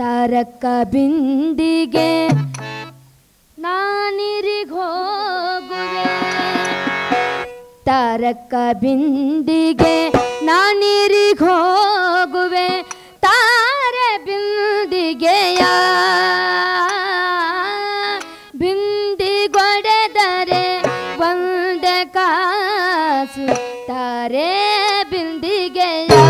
ತಾರಕ ಬಿಂದಿಗೆ ನಾನಿರಿಗೋಗುವೆ ತಾರಕ ಬಿಂದಿಗೆ ನಾನಿರಿಗೋಗುವೆ ತಾರ ಬಿಂದಿಗೆಯ. ಬಿಂದಿಗೊಡೆದರೆ ಒಂದ ಕಾಸು ತಾರೆ ಬಿಂದಿಗೆಯ.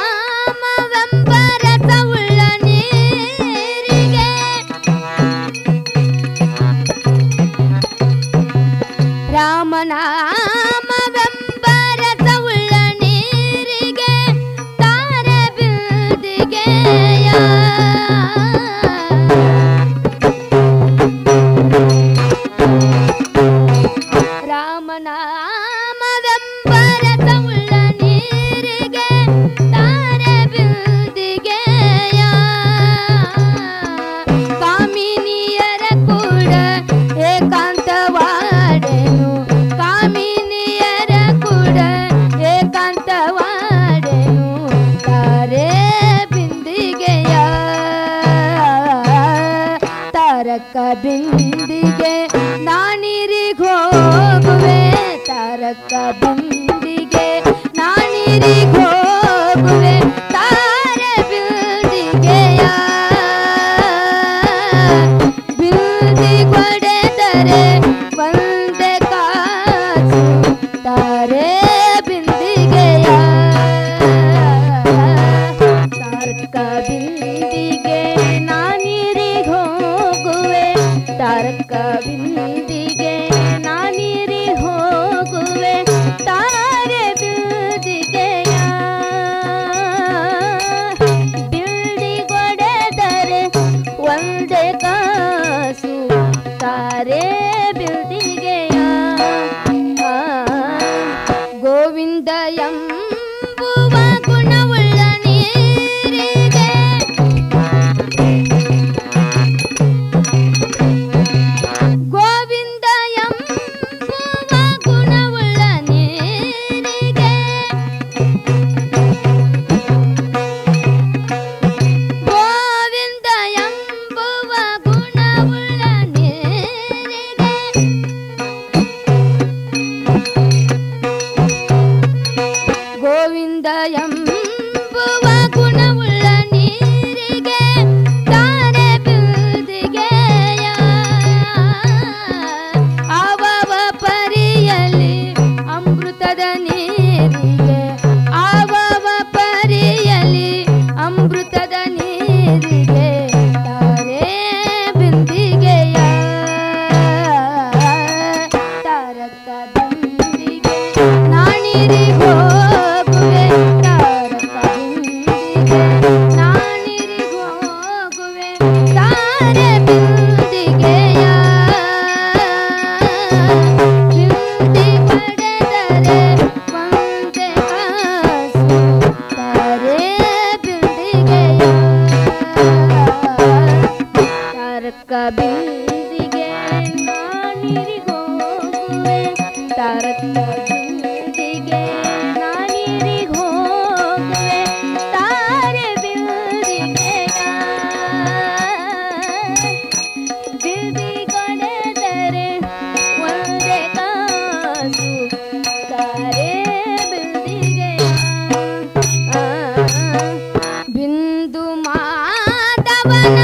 Sabana.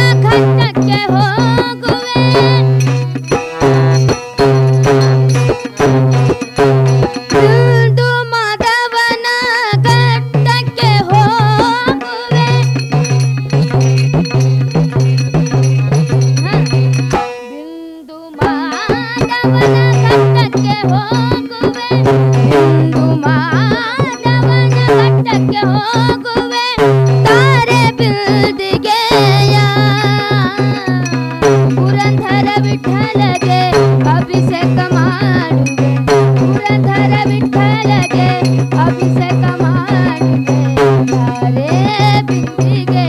ತಾರೆ